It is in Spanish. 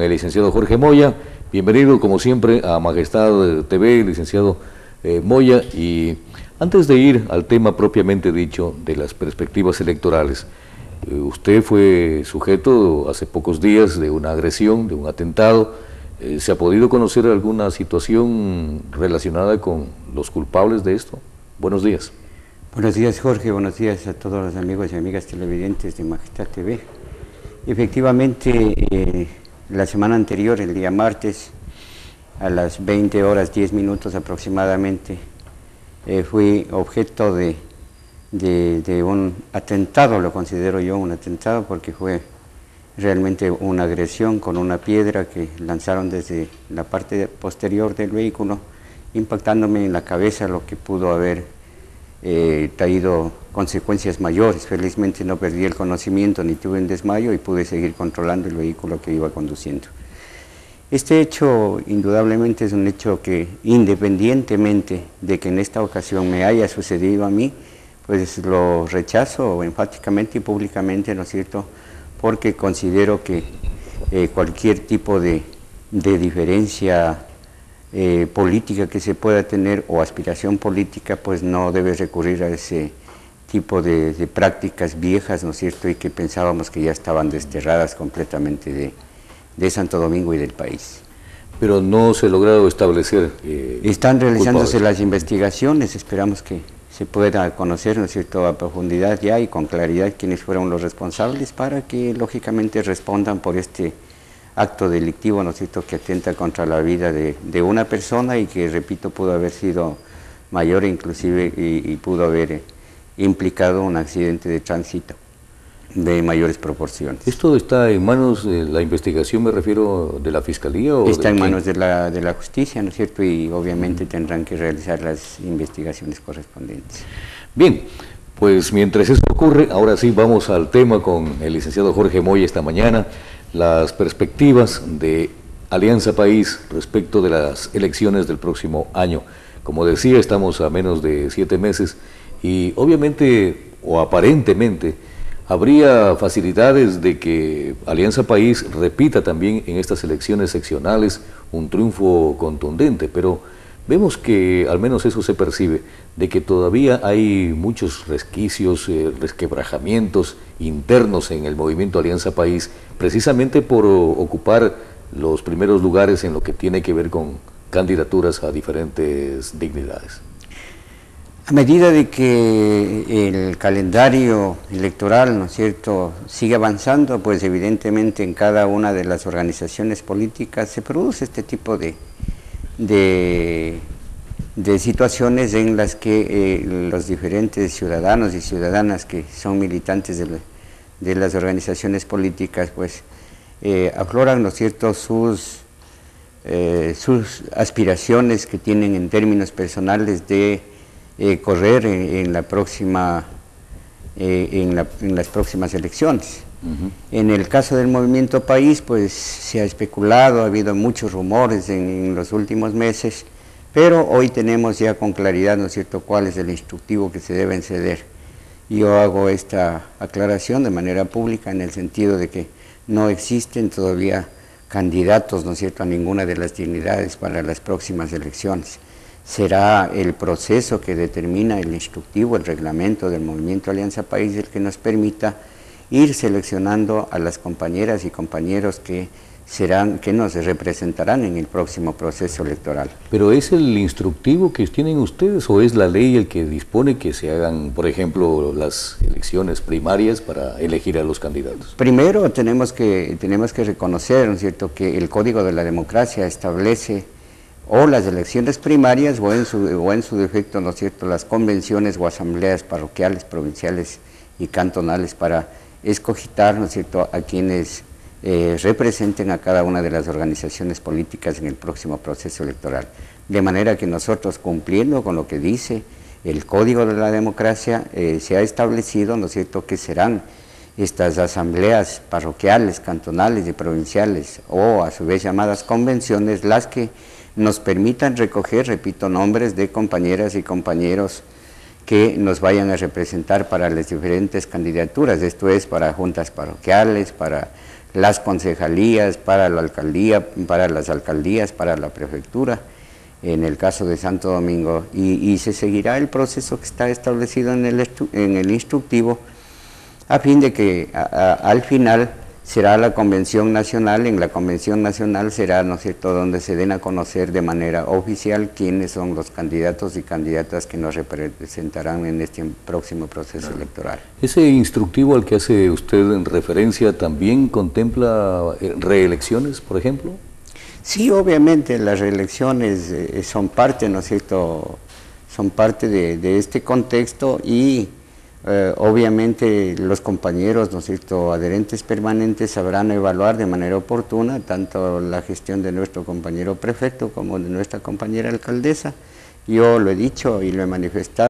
el licenciado Jorge Moya. Bienvenido, como siempre, a Majestad TV, licenciado eh, Moya. Y antes de ir al tema propiamente dicho de las perspectivas electorales, eh, usted fue sujeto hace pocos días de una agresión, de un atentado. Eh, ¿Se ha podido conocer alguna situación relacionada con los culpables de esto? Buenos días. Buenos días, Jorge. Buenos días a todos los amigos y amigas televidentes de Majestad TV. Efectivamente, la semana anterior, el día martes, a las 20 horas 10 minutos aproximadamente, eh, fui objeto de, de, un atentado, lo considero yo un atentado porque fue realmente una agresión con una piedra que lanzaron desde la parte posterior del vehículo, impactándome en la cabeza, lo que pudo haber eh, traído consecuencias mayores. Felizmente no perdí el conocimiento ni tuve un desmayo y pude seguir controlando el vehículo que iba conduciendo. Este hecho indudablemente es un hecho que independientemente de que en esta ocasión me haya sucedido a mí, pues lo rechazo enfáticamente y públicamente, ¿no es cierto?, porque considero que eh, cualquier tipo de, de diferencia eh, política que se pueda tener o aspiración política, pues no debe recurrir a ese tipo de, prácticas viejas, ¿no es cierto?, y que pensábamos que ya estaban desterradas completamente de, de Santo Domingo y del país. Pero no se ha logrado establecer... Eh, Están realizándose las investigaciones, esperamos que se pueda conocer, ¿no es cierto?, a profundidad ya y con claridad quiénes fueron los responsables para que lógicamente respondan por este acto delictivo, ¿no es cierto?, que atenta contra la vida de, una persona y que, repito, pudo haber sido mayor inclusive y, pudo haber implicado un accidente de tránsito de mayores proporciones. ¿Esto está en manos de la investigación, me refiero, de la Fiscalía? O está en manos de la, de la justicia, ¿no es cierto? Y obviamente tendrán que realizar las investigaciones correspondientes. Bien, pues mientras eso ocurre, ahora sí vamos al tema con el licenciado Jorge Moya esta mañana las perspectivas de Alianza País respecto de las elecciones del próximo año. Como decía, estamos a menos de siete meses y obviamente o aparentemente habría facilidades de que Alianza País repita también en estas elecciones seccionales un triunfo contundente, pero vemos que al menos eso se percibe, de que todavía hay muchos resquicios, eh, resquebrajamientos internos en el movimiento Alianza País, precisamente por ocupar los primeros lugares en lo que tiene que ver con candidaturas a diferentes dignidades. A medida de que el calendario electoral, ¿no es cierto?, sigue avanzando, pues evidentemente en cada una de las organizaciones políticas se produce este tipo de, de, situaciones en las que eh, los diferentes ciudadanos y ciudadanas que son militantes de, las organizaciones políticas, pues eh, afloran, ¿no es sus, eh, sus aspiraciones que tienen en términos personales de correr en, la próxima, en las próximas elecciones. En el caso del movimiento país, pues se ha especulado, ha habido muchos rumores en, los últimos meses, pero hoy tenemos ya con claridad, ¿no es cierto?, cuál es el instructivo que se deben ceder. Yo hago esta aclaración de manera pública en el sentido de que no existen todavía candidatos, ¿no es cierto?, a ninguna de las dignidades para las próximas elecciones. Será el proceso que determina el instructivo, el reglamento del Movimiento Alianza País el que nos permita ir seleccionando a las compañeras y compañeros que serán, que nos representarán en el próximo proceso electoral. ¿Pero es el instructivo que tienen ustedes o es la ley el que dispone que se hagan, por ejemplo, las elecciones primarias para elegir a los candidatos? Primero tenemos que, tenemos que reconocer, ¿no es cierto?, que el Código de la Democracia establece o las elecciones primarias o en su, o en su defecto, ¿no es cierto?, las convenciones o asambleas parroquiales, provinciales y cantonales para escogitar, ¿no es cierto?, a quienes eh, representen a cada una de las organizaciones políticas en el próximo proceso electoral. De manera que nosotros, cumpliendo con lo que dice el Código de la Democracia, eh, se ha establecido, ¿no es cierto?, que serán estas asambleas parroquiales, cantonales y provinciales, o a su vez llamadas convenciones, las que nos permitan recoger, repito, nombres de compañeras y compañeros que nos vayan a representar para las diferentes candidaturas, esto es para juntas parroquiales, para las concejalías para la alcaldía, para las alcaldías, para la prefectura, en el caso de Santo Domingo, y, se seguirá el proceso que está establecido en el, en el instructivo, a fin de que al final será la Convención Nacional, en la Convención Nacional será, ¿no es cierto?, donde se den a conocer de manera oficial quiénes son los candidatos y candidatas que nos representarán en este próximo proceso electoral. ¿Ese instructivo al que hace usted en referencia también contempla eh, reelecciones, por ejemplo? Sí, obviamente las reelecciones eh, son parte, ¿no es cierto?, son parte de este contexto y eh, obviamente los compañeros, ¿no es cierto?, adherentes permanentes sabrán evaluar de manera oportuna tanto la gestión de nuestro compañero prefecto como de nuestra compañera alcaldesa. Yo lo he dicho y lo he manifestado.